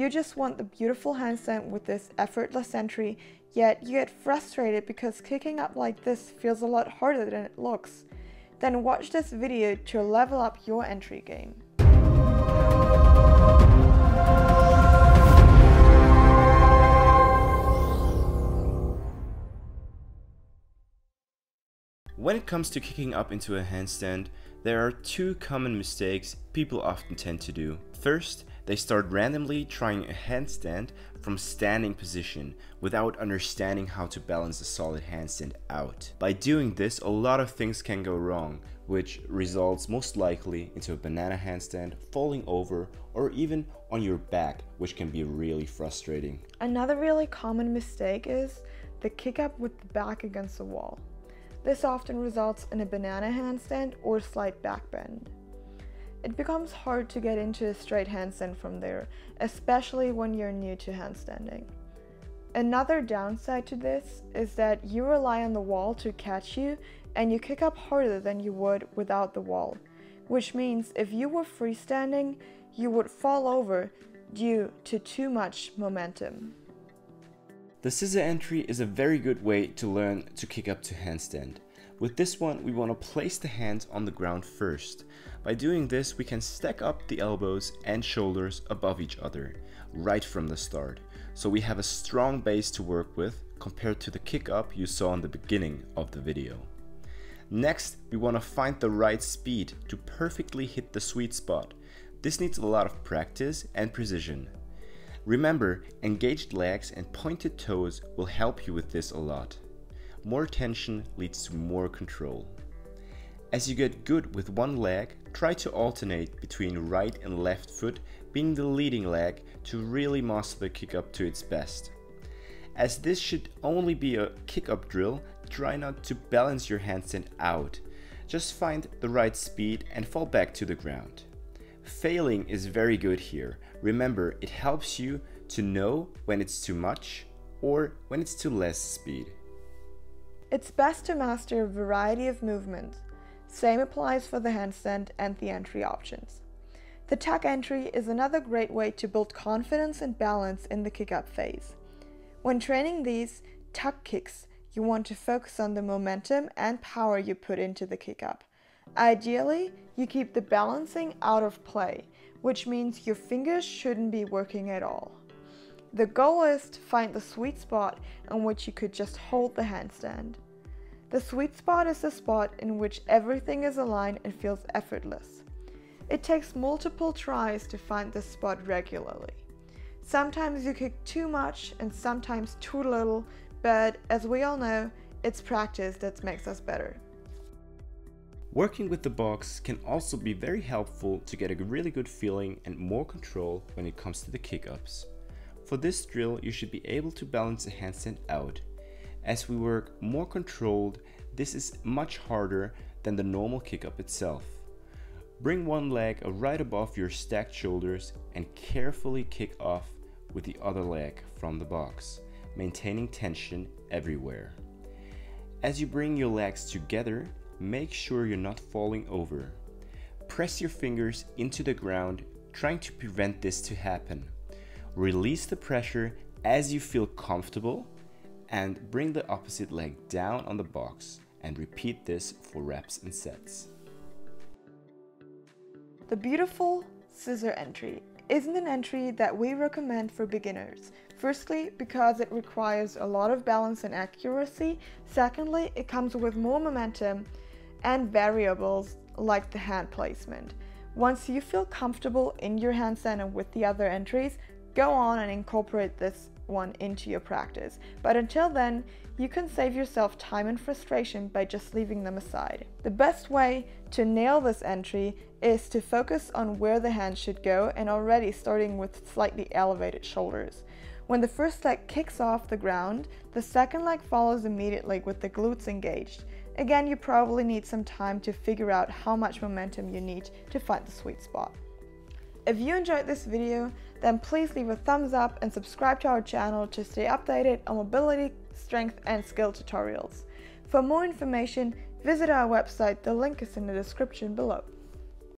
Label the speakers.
Speaker 1: You just want the beautiful handstand with this effortless entry, yet you get frustrated because kicking up like this feels a lot harder than it looks. Then watch this video to level up your entry game.
Speaker 2: When it comes to kicking up into a handstand, there are two common mistakes people often tend to do. First, they start randomly trying a handstand from standing position without understanding how to balance a solid handstand out. By doing this, a lot of things can go wrong, which results most likely into a banana handstand, falling over, or even on your back, which can be really frustrating.
Speaker 1: Another really common mistake is the kick up with the back against the wall. This often results in a banana handstand or slight back bend. It becomes hard to get into a straight handstand from there, especially when you're new to handstanding. Another downside to this is that you rely on the wall to catch you and you kick up harder than you would without the wall, which means if you were freestanding, you would fall over due to too much momentum.
Speaker 2: The scissor entry is a very good way to learn to kick up to handstand. With this one, we want to place the hands on the ground first. By doing this, we can stack up the elbows and shoulders above each other, right from the start. So we have a strong base to work with compared to the kick up you saw in the beginning of the video. Next, we want to find the right speed to perfectly hit the sweet spot. This needs a lot of practice and precision. Remember, engaged legs and pointed toes will help you with this a lot. More tension leads to more control. As you get good with one leg, try to alternate between right and left foot being the leading leg to really master the kick up to its best. As this should only be a kick up drill, try not to balance your handstand out. Just find the right speed and fall back to the ground. Failing is very good here. Remember, it helps you to know when it's too much or when it's too less speed.
Speaker 1: It's best to master a variety of movements. Same applies for the handstand and the entry options. The tuck entry is another great way to build confidence and balance in the kick up phase. When training these tuck kicks, you want to focus on the momentum and power you put into the kick up. Ideally, you keep the balancing out of play, which means your fingers shouldn't be working at all. The goal is to find the sweet spot in which you could just hold the handstand. The sweet spot is the spot in which everything is aligned and feels effortless. It takes multiple tries to find this spot regularly. Sometimes you kick too much and sometimes too little, but as we all know, it's practice that makes us better.
Speaker 2: Working with the box can also be very helpful to get a really good feeling and more control when it comes to the kick-ups. For this drill, you should be able to balance the handstand out. As we work more controlled, this is much harder than the normal kick-up itself. Bring one leg right above your stacked shoulders and carefully kick off with the other leg from the box, maintaining tension everywhere. As you bring your legs together, make sure you're not falling over. Press your fingers into the ground, trying to prevent this to happen. Release the pressure as you feel comfortable and bring the opposite leg down on the box and repeat this for reps and sets.
Speaker 1: The beautiful scissor entry isn't an entry that we recommend for beginners. Firstly, because it requires a lot of balance and accuracy. Secondly, it comes with more momentum and variables like the hand placement. Once you feel comfortable in your handstand and with the other entries, go on and incorporate this one into your practice. But until then, you can save yourself time and frustration by just leaving them aside. The best way to nail this entry is to focus on where the hand should go and already starting with slightly elevated shoulders. When the first leg kicks off the ground, the second leg follows immediately with the glutes engaged. Again, you probably need some time to figure out how much momentum you need to find the sweet spot. If you enjoyed this video, then please leave a thumbs up and subscribe to our channel to stay updated on mobility, strength and skill tutorials. For more information, visit our website, the link is in the description below.